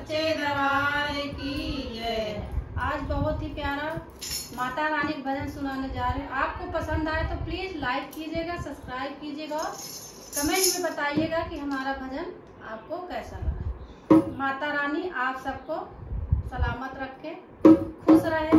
सच्चे दरबार की जय। आज बहुत ही प्यारा माता रानी भजन सुनाने जा रहे हैं। आपको पसंद आए तो प्लीज़ लाइक कीजिएगा सब्सक्राइब कीजिएगा और कमेंट में बताइएगा कि हमारा भजन आपको कैसा लगा। माता रानी, आप सबको सलामत रखें, खुश रहें।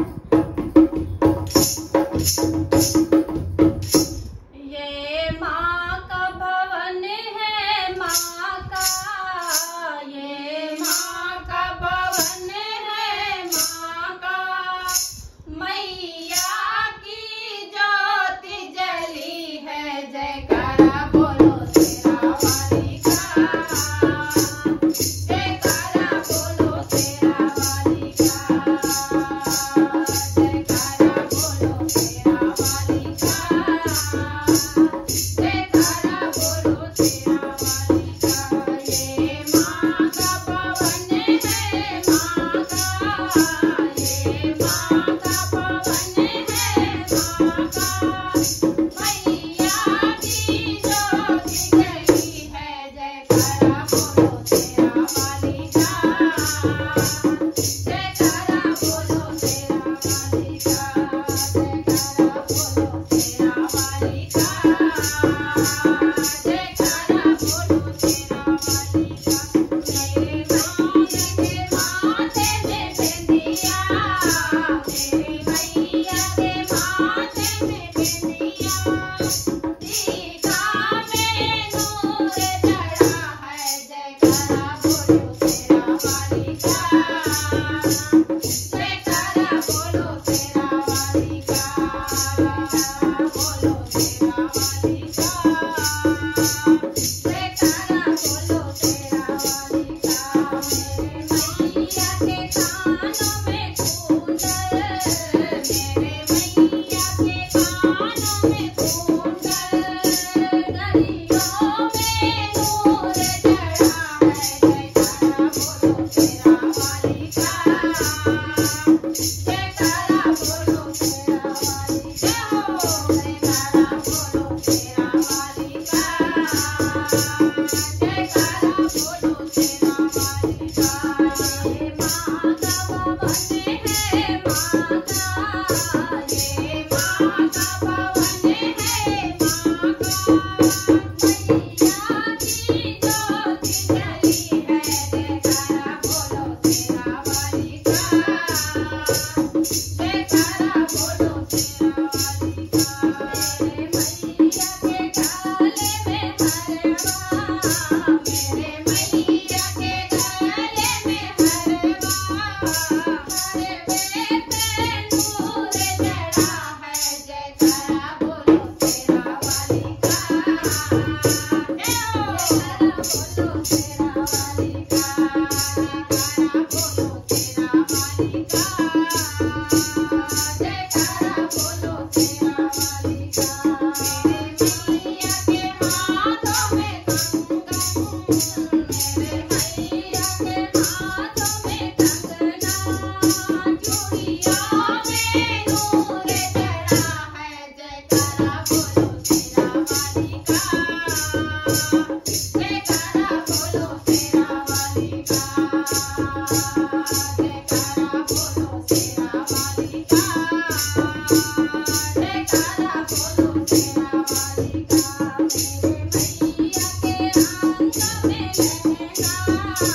Bye.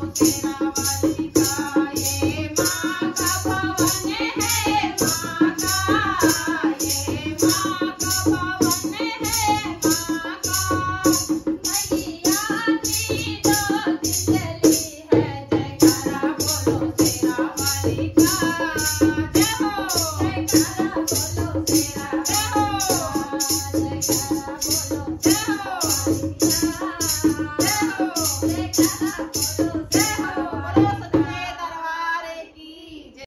Thank you.